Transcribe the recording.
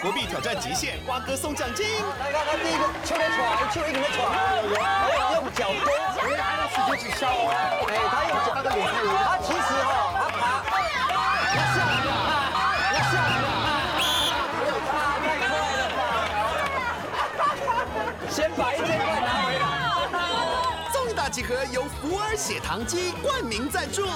国币挑战极限，瓜哥送奖金。来看看第一个，秋来闯，秋一个人闯，用脚跟，因为他时间只消哦。哎，他用脚，他的脸太，他其实哈，他爬，他下来了，他下来了，没有他太快了？先把一千块拿回来。综艺大集合由福尔血糖机冠名赞助。